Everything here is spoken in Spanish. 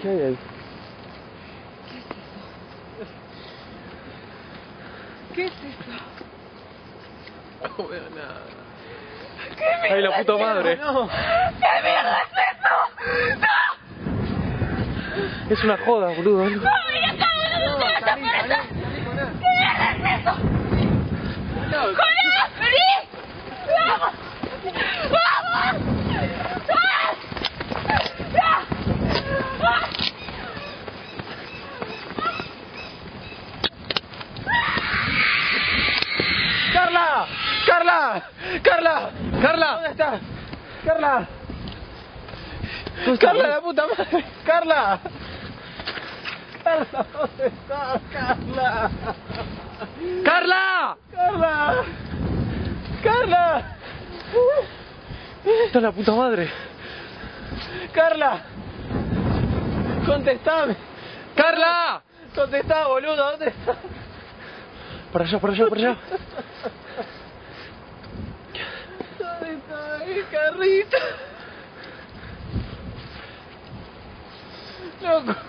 ¿Qué hay ahí? ¿Qué es eso? No veo nada. ¿Qué ¡Ay, la puta madre! No. ¿Qué mierda es eso? ¡No! Es una joda, boludo. ¡No, mira, cabrón! ¡No, salí, salí, salí, salí, ¿Qué ¡Carla! ¡Carla! ¡Carla! ¿Dónde estás? ¡Carla! ¡Carla, la puta madre! ¡Carla! ¡Carla, dónde estás, Carla! ¡Carla! ¡Carla! ¡Carla! ¡Está la puta madre! ¡Carla! ¡Contestame! ¡Carla! ¡Contestá, boludo! ¿Dónde estás? Para allá, para allá, para allá. ¿Dónde está mi carrito? Loco.